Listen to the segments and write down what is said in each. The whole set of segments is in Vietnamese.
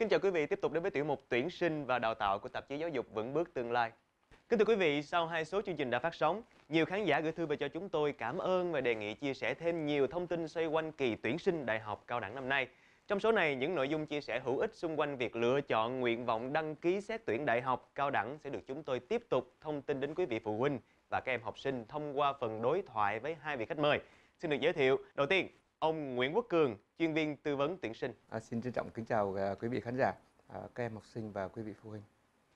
Kính chào quý vị, tiếp tục đến với tiểu mục tuyển sinh và đào tạo của tạp chí giáo dục vững bước tương lai. Kính thưa quý vị, sau hai số chương trình đã phát sóng, nhiều khán giả gửi thư về cho chúng tôi cảm ơn và đề nghị chia sẻ thêm nhiều thông tin xoay quanh kỳ tuyển sinh đại học cao đẳng năm nay. Trong số này, những nội dung chia sẻ hữu ích xung quanh việc lựa chọn nguyện vọng đăng ký xét tuyển đại học cao đẳng sẽ được chúng tôi tiếp tục thông tin đến quý vị phụ huynh và các em học sinh thông qua phần đối thoại với hai vị khách mời. Xin được giới thiệu, đầu tiên, ông Nguyễn Quốc Cường, chuyên viên tư vấn tuyển sinh. À, xin trân trọng kính chào à, quý vị khán giả, à, các em học sinh và quý vị phụ huynh.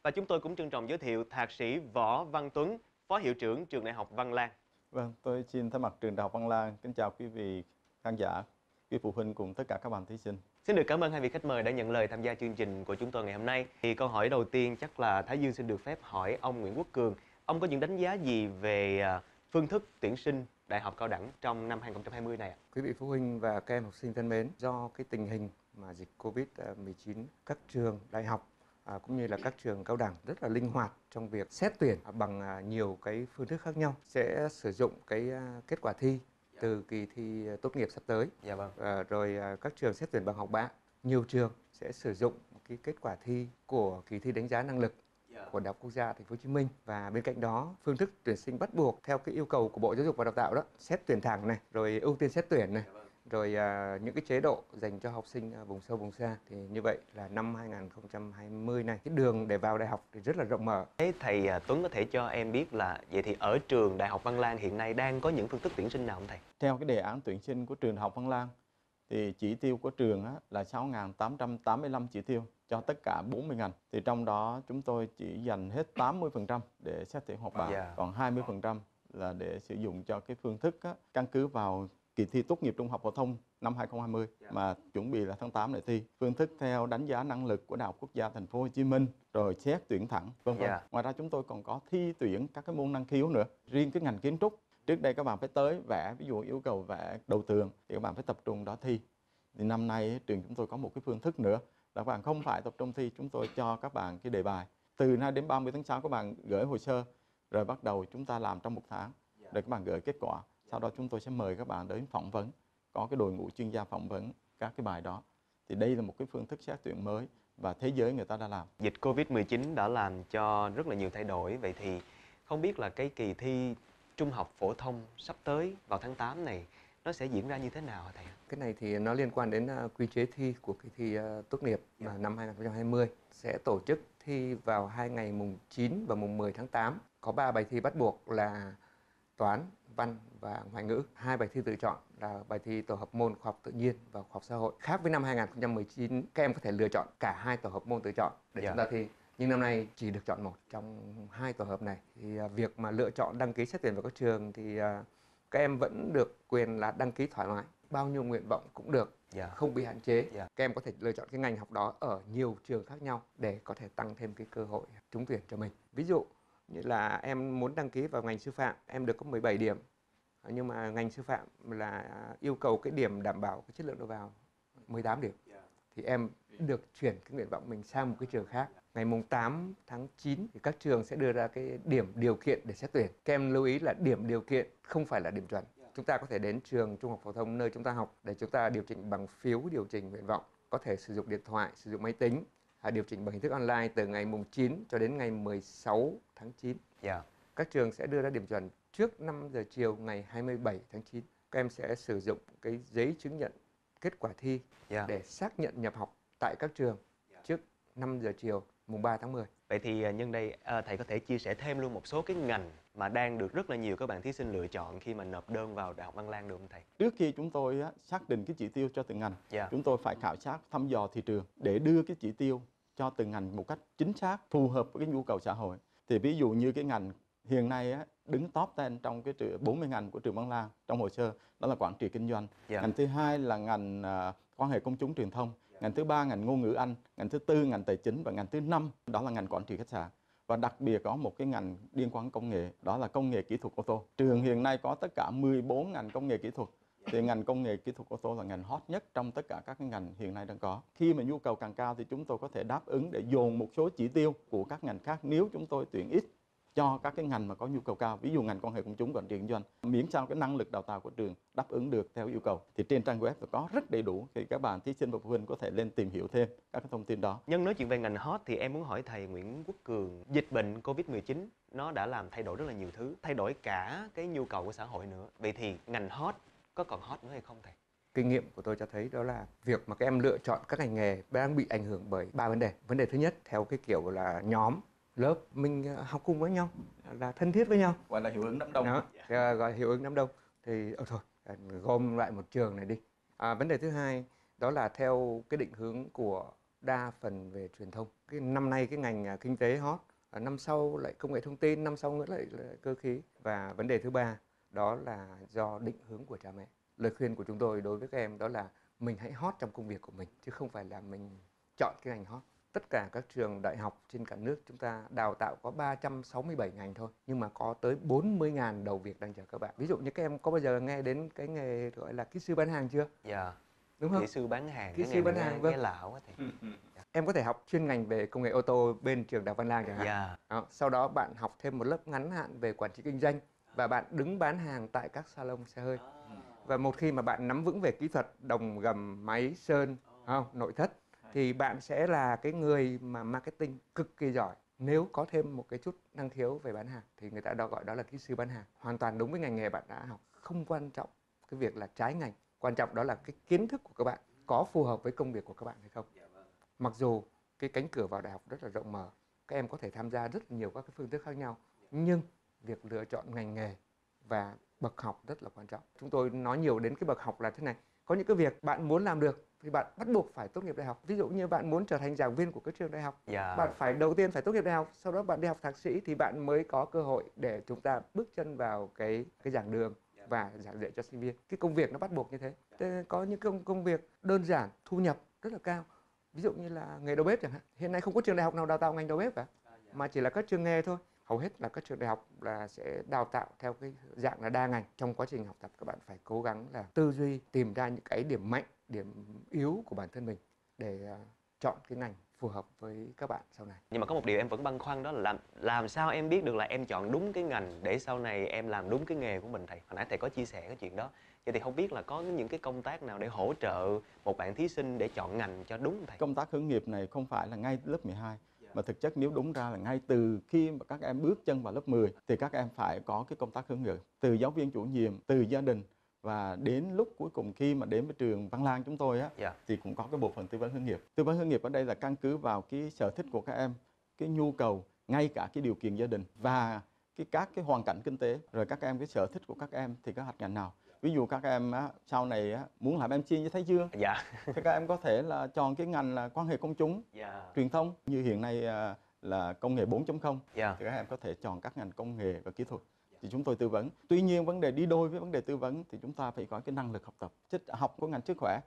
Và chúng tôi cũng trân trọng giới thiệu Thạc sĩ Võ Văn Tuấn, Phó Hiệu trưởng Trường Đại học Văn Lang. Vâng, tôi xin thay mặt trường Đại học Văn Lang kính chào quý vị khán giả, quý phụ huynh cùng tất cả các bạn thí sinh. Xin được cảm ơn hai vị khách mời đã nhận lời tham gia chương trình của chúng tôi ngày hôm nay. Thì câu hỏi đầu tiên chắc là Thái Dương xin được phép hỏi ông Nguyễn Quốc Cường, ông có những đánh giá gì về à, phương thức tuyển sinh đại học cao đẳng trong năm 2020 này ạ? Quý vị phụ huynh và các em học sinh thân mến, do cái tình hình mà dịch Covid-19, các trường đại học à, cũng như là các trường cao đẳng rất là linh hoạt trong việc xét tuyển bằng à, nhiều cái phương thức khác nhau sẽ sử dụng cái à, kết quả thi từ kỳ thi tốt nghiệp sắp tới Dạ vâng. à, rồi các trường xét tuyển bằng học bạ nhiều trường sẽ sử dụng cái kết quả thi của kỳ thi đánh giá năng lực của Đại học Quốc gia Thành phố Hồ Chí Minh. Và bên cạnh đó phương thức tuyển sinh bắt buộc theo cái yêu cầu của Bộ Giáo dục và Đào tạo đó xét tuyển thẳng này rồi ưu tiên xét tuyển này rồi à, những cái chế độ dành cho học sinh à, vùng sâu vùng xa. Thì như vậy là năm 2020 này cái đường để vào đại học thì rất là rộng mở. Thế thầy à, Tuấn có thể cho em biết là vậy thì ở trường Đại học Văn Lang hiện nay đang có những phương thức tuyển sinh nào không thầy? Theo cái đề án tuyển sinh của trường Đại học Văn Lang thì chỉ tiêu của trường á, là 6.885 chỉ tiêu cho tất cả 40 ngành. Thì trong đó chúng tôi chỉ dành hết 80% để xét tuyển học bạ, Dạ. còn 20% là để sử dụng cho cái phương thức á, căn cứ vào kỳ thi tốt nghiệp trung học phổ thông năm 2020 mà chuẩn bị là tháng 8 để thi. Phương thức theo đánh giá năng lực của Đại học Quốc gia Thành phố Hồ Chí Minh rồi xét tuyển thẳng vân vân. Dạ. Ngoài ra chúng tôi còn có thi tuyển các cái môn năng khiếu nữa. Riêng cái ngành kiến trúc trước đây các bạn phải tới vẽ ví dụ yêu cầu vẽ đầu tường thì các bạn phải tập trung đó thi. Thì năm nay trường chúng tôi có một cái phương thức nữa các bạn không phải tập trung thi chúng tôi cho các bạn cái đề bài. Từ nay đến 30 tháng 6 các bạn gửi hồ sơ rồi bắt đầu chúng ta làm trong một tháng rồi các bạn gửi kết quả. Sau đó chúng tôi sẽ mời các bạn đến phỏng vấn có cái đội ngũ chuyên gia phỏng vấn các cái bài đó. Thì đây là một cái phương thức xét tuyển mới và thế giới người ta đã làm. Dịch Covid-19 đã làm cho rất là nhiều thay đổi. Vậy thì không biết là cái kỳ thi trung học phổ thông sắp tới vào tháng 8 này nó sẽ diễn ra như thế nào hả thầy? Cái này thì nó liên quan đến à, quy chế thi của kỳ thi à, tốt nghiệp mà năm 2020 sẽ tổ chức thi vào hai ngày mùng 9 và mùng 10 tháng 8. Có 3 bài thi bắt buộc là toán, văn và ngoại ngữ. Hai bài thi tự chọn là bài thi tổ hợp môn khoa học tự nhiên và khoa học xã hội. Khác với năm 2019, các em có thể lựa chọn cả hai tổ hợp môn tự chọn để Dạ. chúng ta thi. Nhưng năm nay chỉ được chọn một trong hai tổ hợp này. Thì à, việc mà lựa chọn đăng ký xét tuyển vào các trường thì các em vẫn được quyền là đăng ký thoải mái bao nhiêu nguyện vọng cũng được Dạ. không bị hạn chế Dạ. các em có thể lựa chọn cái ngành học đó ở nhiều trường khác nhau để có thể tăng thêm cái cơ hội trúng tuyển cho mình ví dụ như là em muốn đăng ký vào ngành sư phạm em được có 17 điểm nhưng mà ngành sư phạm là yêu cầu cái điểm đảm bảo cái chất lượng đầu vào 18 điểm thì em được chuyển cái nguyện vọng mình sang một cái trường khác ngày mùng 8 tháng 9 thì các trường sẽ đưa ra cái điểm điều kiện để xét tuyển các em lưu ý là điểm điều kiện không phải là điểm chuẩn chúng ta có thể đến trường trung học phổ thông nơi chúng ta học để chúng ta điều chỉnh bằng phiếu điều chỉnh nguyện vọng có thể sử dụng điện thoại sử dụng máy tính à, điều chỉnh bằng hình thức online từ ngày mùng 9 cho đến ngày 16 tháng 9 Dạ. các trường sẽ đưa ra điểm chuẩn trước 5 giờ chiều ngày 27 tháng 9. Các em sẽ sử dụng cái giấy chứng nhận kết quả thi Dạ. để xác nhận nhập học tại các trường trước 5 giờ chiều mùng 3 tháng 10. Vậy thì à, nhân đây à, thầy có thể chia sẻ thêm luôn một số cái ngành mà đang được rất là nhiều các bạn thí sinh lựa chọn khi mà nộp đơn vào Đại học Văn Lang được không thầy? trước khi chúng tôi xác định cái chỉ tiêu cho từng ngành Dạ. chúng tôi phải khảo sát thăm dò thị trường để đưa cái chỉ tiêu cho từng ngành một cách chính xác phù hợp với cái nhu cầu xã hội thì ví dụ như cái ngành hiện nay á, đứng top 10 trong cái trường 40 ngành của trường Văn Lang trong hồ sơ đó là quản trị kinh doanh. Dạ. ngành thứ hai là ngành à, quan hệ công chúng truyền thông. Ngành thứ ba ngành ngôn ngữ Anh. Ngành thứ tư ngành tài chính. Và ngành thứ năm đó là ngành quản trị khách sạn. Và đặc biệt có một cái ngành liên quan công nghệ đó là công nghệ kỹ thuật ô tô. Trường hiện nay có tất cả 14 ngành công nghệ kỹ thuật. Thì ngành công nghệ kỹ thuật ô tô là ngành hot nhất trong tất cả các ngành hiện nay đang có. Khi mà nhu cầu càng cao thì chúng tôi có thể đáp ứng để dồn một số chỉ tiêu của các ngành khác. Nếu chúng tôi tuyển ít cho các cái ngành mà có nhu cầu cao ví dụ ngành quan hệ công chúng quản trị kinh doanh miễn sao cái năng lực đào tạo của trường đáp ứng được theo yêu cầu. Thì trên trang web có rất đầy đủ thì các bạn thí sinh và phụ huynh có thể lên tìm hiểu thêm các cái thông tin đó. Nhân nói chuyện về ngành hot thì em muốn hỏi thầy Nguyễn Quốc Cường Dịch bệnh Covid-19 nó đã làm thay đổi rất là nhiều thứ Thay đổi cả cái nhu cầu của xã hội nữa. Vậy thì ngành hot có còn hot nữa hay không thầy? kinh nghiệm của tôi cho thấy đó là việc mà các em lựa chọn các ngành nghề đang bị ảnh hưởng bởi ba vấn đề. Vấn đề thứ nhất theo cái kiểu là nhóm lớp mình ờ, học cùng với nhau là thân thiết với nhau. Gọi là hiệu ứng đám đông. Đó ờ, gọi hiệu ứng đám đông. Thì ờ, thôi ờ, gom lại một trường này đi. À, vấn đề thứ hai đó là theo cái định hướng của đa phần về truyền thông. Cái năm nay cái ngành à, kinh tế hot à, năm sau lại công nghệ thông tin năm sau nữa lại là cơ khí. Và vấn đề thứ ba đó là do định hướng của cha mẹ. Lời khuyên của chúng tôi đối với các em đó là mình hãy hot trong công việc của mình chứ không phải là mình chọn cái ngành hot tất cả các trường đại học trên cả nước chúng ta đào tạo có 367 ngành thôi nhưng mà có tới 40.000 đầu việc đang chờ các bạn. Ví dụ như các em có bao giờ nghe đến cái nghề gọi là kỹ sư bán hàng chưa? Dạ, đúng không? Kỹ sư bán hàng Kỹ cái sư nghề bán này hàng, nghe, vâng. nghe lạ quá thầy em có thể học chuyên ngành về công nghệ ô tô bên trường đại học Văn Lang chẳng hạn? Dạ, Đó. sau đó bạn học thêm một lớp ngắn hạn về quản trị kinh doanh và bạn đứng bán hàng tại các salon xe hơi. Và một khi mà bạn nắm vững về kỹ thuật đồng gầm máy sơn không nội thất thì bạn sẽ là cái người mà marketing cực kỳ giỏi. Nếu có thêm một cái chút năng khiếu về bán hàng thì người ta đó gọi đó là kỹ sư bán hàng. Hoàn toàn đúng với ngành nghề bạn đã học. Không quan trọng cái việc là trái ngành quan trọng đó là cái kiến thức của các bạn có phù hợp với công việc của các bạn hay không. Mặc dù cái cánh cửa vào đại học rất là rộng mở các em có thể tham gia rất nhiều các cái phương thức khác nhau nhưng việc lựa chọn ngành nghề và bậc học rất là quan trọng. Chúng tôi nói nhiều đến cái bậc học là thế này có những cái việc bạn muốn làm được thì bạn bắt buộc phải tốt nghiệp đại học. Ví dụ như bạn muốn trở thành giảng viên của các trường đại học dạ. bạn phải đầu tiên phải tốt nghiệp đại học sau đó bạn đi học thạc sĩ thì bạn mới có cơ hội để chúng ta bước chân vào cái cái giảng đường và giảng dạy cho sinh viên. Cái công việc nó bắt buộc như thế. Thế có những công công việc đơn giản thu nhập rất là cao. Ví dụ như là nghề đầu bếp chẳng hạn. Hiện nay không có trường đại học nào đào tạo ngành đầu bếp cả mà chỉ là các trường nghề thôi hầu hết là các trường đại học là sẽ đào tạo theo cái dạng là đa ngành trong quá trình học tập các bạn phải cố gắng là tư duy tìm ra những cái điểm mạnh điểm yếu của bản thân mình để à, chọn cái ngành phù hợp với các bạn sau này Nhưng mà có một điều em vẫn băn khoăn đó là làm làm sao em biết được là em chọn đúng cái ngành để sau này em làm đúng cái nghề của mình thầy. Hồi nãy thầy có chia sẻ cái chuyện đó. Vậy thì không biết là có những cái công tác nào để hỗ trợ một bạn thí sinh để chọn ngành cho đúng thầy? công tác hướng nghiệp này không phải là ngay lớp 12 mà thực chất nếu đúng ra là ngay từ khi mà các em bước chân vào lớp 10 thì các em phải có cái công tác hướng nghiệp từ giáo viên chủ nhiệm từ gia đình. Và đến lúc cuối cùng khi mà đến với trường Văn Lang chúng tôi á Dạ. thì cũng có cái bộ phận tư vấn hướng nghiệp. Tư vấn hướng nghiệp ở đây là căn cứ vào cái sở thích của các em cái nhu cầu ngay cả cái điều kiện gia đình và cái các cái hoàn cảnh kinh tế. Rồi các em cái sở thích của các em thì các hạt ngành nào ví dụ các em á, sau này á, muốn làm MC như Thái Dương Dạ. thì các em có thể là chọn cái ngành là quan hệ công chúng Dạ. truyền thông như hiện nay à, là công nghệ 4.0 Dạ. thì các em có thể chọn các ngành công nghệ và kỹ thuật thì chúng tôi tư vấn tuy nhiên vấn đề đi đôi với vấn đề tư vấn thì chúng ta phải có cái năng lực học tập chứ học của ngành sức khỏe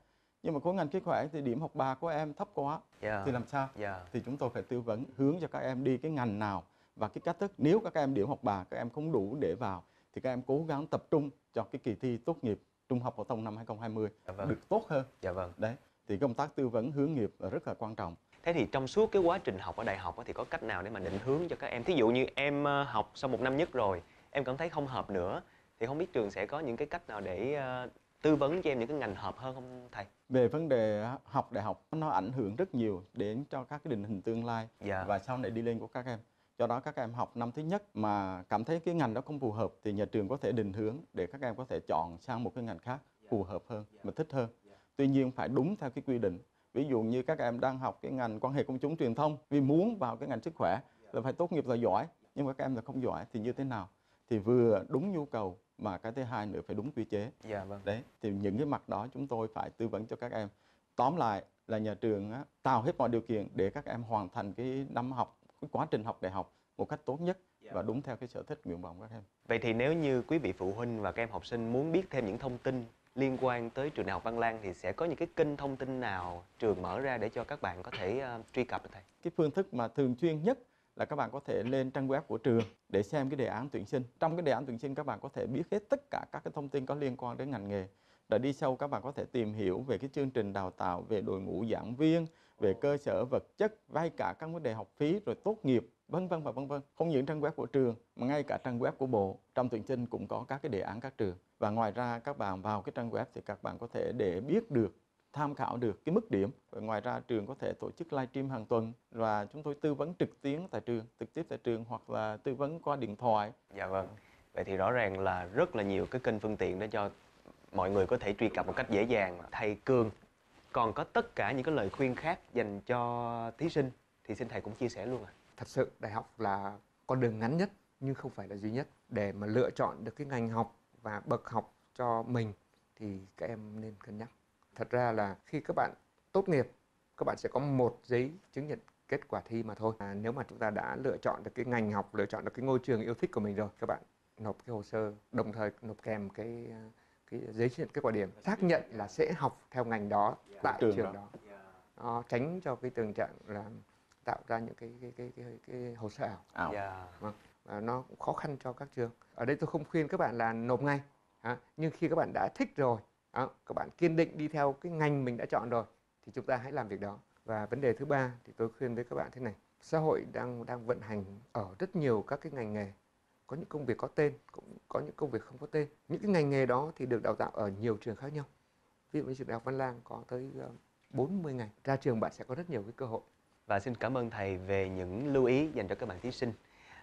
nhưng mà khối ngành sức khỏe thì điểm học bà của em thấp quá Dạ. thì làm sao Dạ. thì chúng tôi phải tư vấn hướng cho các em đi cái ngành nào và cái cách thức nếu các em điểm học bà các em không đủ để vào thì các em cố gắng tập trung cho cái kỳ thi tốt nghiệp trung học phổ thông năm 2020 Dạ vâng. được tốt hơn Dạ vâng. đấy thì công tác tư vấn hướng nghiệp là rất là quan trọng Thế thì trong suốt cái quá trình học ở đại học thì có cách nào để mà định hướng cho các em? Thí dụ như em ờ, học sau một năm nhất rồi, em cảm thấy không hợp nữa, thì không biết trường sẽ có những cái cách nào để ờ, tư vấn cho em những cái ngành hợp hơn không thầy? về vấn đề học đại học nó ảnh hưởng rất nhiều đến cho các cái định hình tương lai Dạ. và sau này đi lên của các em do đó các em học năm thứ nhất mà cảm thấy cái ngành đó không phù hợp thì nhà trường có thể định hướng để các em có thể chọn sang một cái ngành khác phù hợp hơn mà thích hơn. Tuy nhiên phải đúng theo cái quy định. Ví dụ như các em đang học cái ngành quan hệ công chúng truyền thông vì muốn vào cái ngành sức khỏe là phải tốt nghiệp là giỏi nhưng mà các em là không giỏi thì như thế nào? Thì vừa đúng nhu cầu mà cái thứ hai nữa phải đúng quy chế. Dạ vâng. đấy thì những cái mặt đó chúng tôi phải tư vấn cho các em. Tóm lại là nhà trường á, tạo hết mọi điều kiện để các em hoàn thành cái năm học cái quá trình học đại học một cách tốt nhất và đúng theo cái sở thích nguyện vọng của các em. Vậy thì nếu như quý vị phụ huynh và các em học sinh muốn biết thêm những thông tin liên quan tới trường đại học Văn Lang thì sẽ có những cái kênh thông tin nào trường mở ra để cho các bạn có thể ờ, truy cập được thầy? cái phương thức mà thường xuyên nhất là các bạn có thể lên trang web của trường để xem cái đề án tuyển sinh. Trong cái đề án tuyển sinh các bạn có thể biết hết tất cả các cái thông tin có liên quan đến ngành nghề. Và đi sâu các bạn có thể tìm hiểu về cái chương trình đào tạo về đội ngũ giảng viên về cơ sở vật chất, vay cả các vấn đề học phí rồi tốt nghiệp vân vân và vân vân. Không những trang web của trường mà ngay cả trang web của bộ trong tuyển sinh cũng có các cái đề án các trường. Và ngoài ra các bạn vào cái trang web thì các bạn có thể để biết được tham khảo được cái mức điểm. Và ngoài ra trường có thể tổ chức livestream hàng tuần và chúng tôi tư vấn trực tuyến tại trường, trực tiếp tại trường hoặc là tư vấn qua điện thoại. Dạ vâng. Vậy thì rõ ràng là rất là nhiều cái kênh phương tiện để cho mọi người có thể truy cập một cách dễ dàng. Thầy cương còn có tất cả những cái lời khuyên khác dành cho thí sinh thì xin thầy cũng chia sẻ luôn ạ. thật sự đại học là con đường ngắn nhất nhưng không phải là duy nhất. Để mà lựa chọn được cái ngành học và bậc học cho mình thì các em nên cân nhắc. Thật ra là khi các bạn tốt nghiệp các bạn sẽ có một giấy chứng nhận kết quả thi mà thôi. À, nếu mà chúng ta đã lựa chọn được cái ngành học lựa chọn được cái ngôi trường yêu thích của mình rồi các bạn nộp cái hồ sơ đồng thời nộp kèm cái cái giấy chứng nhận kết quả điểm xác nhận là sẽ học theo ngành đó tại trường trường, đó. đó, Đó, tránh cho cái tình trạng là tạo ra những cái cái cái cái, cái hồ sơ ảo. Ảo. Dạ. và nó cũng khó khăn cho các trường. Ở đây tôi không khuyên các bạn là nộp ngay à, nhưng khi các bạn đã thích rồi đó, các bạn kiên định đi theo cái ngành mình đã chọn rồi thì chúng ta hãy làm việc đó. Và vấn đề thứ ba thì tôi khuyên với các bạn thế này. Xã hội đang đang vận hành ở rất nhiều các cái ngành nghề có những công việc có tên cũng có những công việc không có tên. Những cái ngành nghề đó thì được đào tạo ở nhiều trường khác nhau. Ví dụ như trường đại học Văn Lang có tới ờ, 40 ngành. Ra trường bạn sẽ có rất nhiều cái cơ hội. Và xin cảm ơn thầy về những lưu ý dành cho các bạn thí sinh.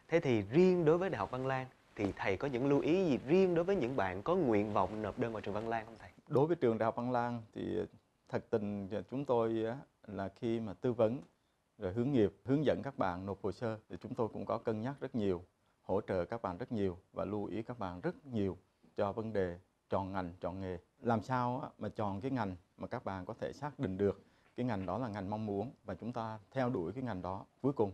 Thế thì riêng đối với Đại học Văn Lang thì thầy có những lưu ý gì riêng đối với những bạn có nguyện vọng nộp đơn vào trường Văn Lang không thầy? Đối với trường Đại học Văn Lang thì thật tình chúng tôi là khi mà tư vấn rồi hướng nghiệp, hướng dẫn các bạn nộp hồ sơ thì chúng tôi cũng có cân nhắc rất nhiều, hỗ trợ các bạn rất nhiều và lưu ý các bạn rất nhiều cho vấn đề chọn ngành, chọn nghề. Làm sao mà chọn cái ngành mà các bạn có thể xác định được cái ngành đó là ngành mong muốn và chúng ta theo đuổi cái ngành đó cuối cùng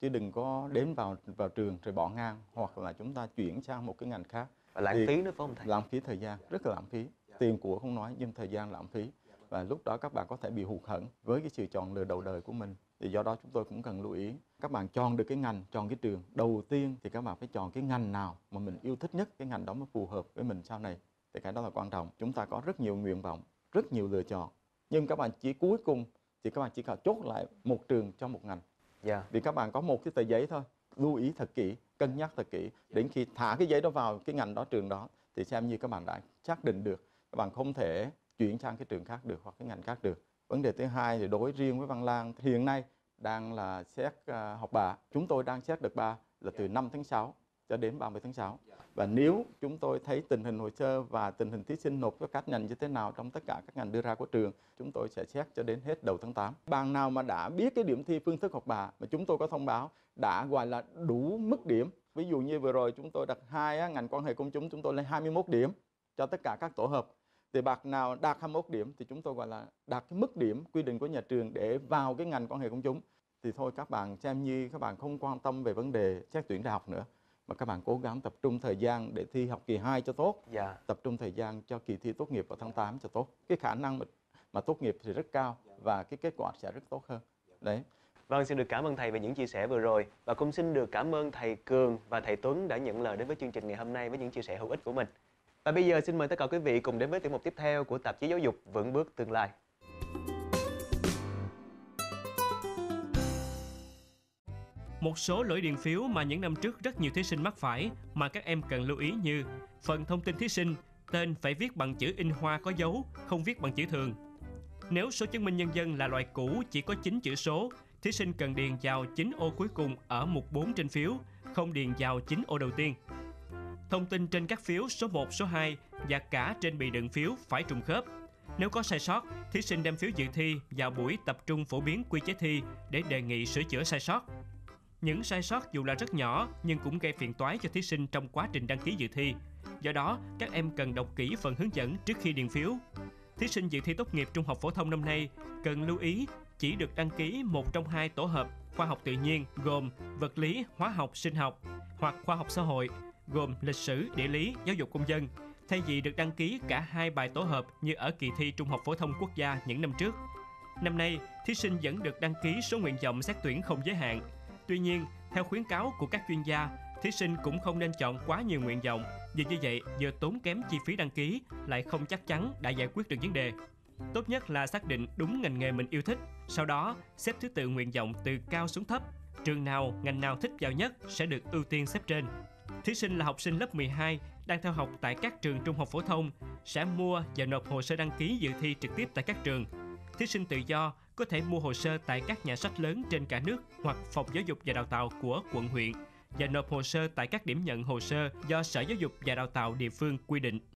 chứ đừng có đến vào vào trường rồi bỏ ngang hoặc là chúng ta chuyển sang một cái ngành khác Và lãng phí nữa phải không thầy? lãng phí thời gian rất là lãng phí tiền của không nói nhưng thời gian lãng phí và lúc đó các bạn có thể bị hụt hẫng với cái sự chọn lựa đầu đời của mình. Thì do đó chúng tôi cũng cần lưu ý các bạn chọn được cái ngành chọn cái trường đầu tiên thì các bạn phải chọn cái ngành nào mà mình yêu thích nhất cái ngành đó mới phù hợp với mình sau này. Thì cái đó là quan trọng. Chúng ta có rất nhiều nguyện vọng rất nhiều lựa chọn. Nhưng các bạn chỉ cuối cùng thì các bạn chỉ cần chốt lại một trường cho một ngành. Dạ. vì các bạn có một cái tờ giấy thôi lưu ý thật kỹ cân nhắc thật kỹ. Đến khi thả cái giấy đó vào cái ngành đó trường đó thì xem như các bạn đã xác định được. Các bạn không thể chuyển sang cái trường khác được hoặc cái ngành khác được. Vấn đề thứ hai thì đối riêng với Văn Lang, hiện nay đang là xét à, học bạ. Chúng tôi đang xét đợt ba là từ 5 tháng 6 cho đến 30 tháng 6 và nếu chúng tôi thấy tình hình hồ sơ và tình hình thí sinh nộp với các ngành như thế nào trong tất cả các ngành đưa ra của trường, chúng tôi sẽ xét cho đến hết đầu tháng 8 bạn nào mà đã biết cái điểm thi phương thức học bạ mà chúng tôi có thông báo đã, gọi là, đủ mức điểm. Ví dụ như vừa rồi chúng tôi đặt hai ngành quan hệ công chúng chúng tôi lên 21 điểm cho tất cả các tổ hợp thì bạn nào đạt 21 điểm thì chúng tôi gọi là đạt cái mức điểm quy định của nhà trường để vào cái ngành quan hệ công chúng. Thì thôi các bạn xem như các bạn không quan tâm về vấn đề xét tuyển đại học nữa mà các bạn cố gắng tập trung thời gian để thi học kỳ 2 cho tốt. Dạ. tập trung thời gian cho kỳ thi tốt nghiệp vào tháng 8 cho tốt. Cái khả năng mà, mà tốt nghiệp thì rất cao và cái kết quả sẽ rất tốt hơn. Đấy. Vâng, xin được cảm ơn thầy về những chia sẻ vừa rồi và cũng xin được cảm ơn thầy Cường và thầy Tuấn đã nhận lời đến với chương trình ngày hôm nay với những chia sẻ hữu ích của mình. Và bây giờ xin mời tất cả quý vị cùng đến với tiểu mục tiếp theo của tạp chí giáo dục Vững bước tương lai. Một số lỗi điền phiếu mà những năm trước rất nhiều thí sinh mắc phải mà các em cần lưu ý như phần thông tin thí sinh, tên phải viết bằng chữ in hoa có dấu, không viết bằng chữ thường. Nếu số chứng minh nhân dân là loại cũ chỉ có 9 chữ số, thí sinh cần điền vào 9 ô cuối cùng ở mục 4 trên phiếu, không điền vào 9 ô đầu tiên. Thông tin trên các phiếu số 1, số 2 và cả trên bì đựng phiếu phải trùng khớp. Nếu có sai sót, thí sinh đem phiếu dự thi vào buổi tập trung phổ biến quy chế thi để đề nghị sửa chữa sai sót. Những sai sót dù là rất nhỏ nhưng cũng gây phiền toái cho thí sinh trong quá trình đăng ký dự thi. Do đó, các em cần đọc kỹ phần hướng dẫn trước khi điền phiếu. Thí sinh dự thi tốt nghiệp trung học phổ thông năm nay cần lưu ý chỉ được đăng ký một trong hai tổ hợp khoa học tự nhiên gồm vật lý, hóa học, sinh học hoặc khoa học xã hội gồm lịch sử, địa lý, giáo dục công dân thay vì được đăng ký cả hai bài tổ hợp như ở kỳ thi Trung học phổ thông quốc gia những năm trước. Năm nay, thí sinh vẫn được đăng ký số nguyện vọng xét tuyển không giới hạn. Tuy nhiên, theo khuyến cáo của các chuyên gia, thí sinh cũng không nên chọn quá nhiều nguyện vọng vì như vậy vừa tốn kém chi phí đăng ký lại không chắc chắn đã giải quyết được vấn đề. Tốt nhất là xác định đúng ngành nghề mình yêu thích, sau đó xếp thứ tự nguyện vọng từ cao xuống thấp. Trường nào, ngành nào thích vào nhất sẽ được ưu tiên xếp trên. Thí sinh là học sinh lớp 12 đang theo học tại các trường trung học phổ thông sẽ mua và nộp hồ sơ đăng ký dự thi trực tiếp tại các trường. Thí sinh tự do có thể mua hồ sơ tại các nhà sách lớn trên cả nước hoặc phòng giáo dục và đào tạo của quận, huyện và nộp hồ sơ tại các điểm nhận hồ sơ do Sở Giáo dục và Đào tạo địa phương quy định.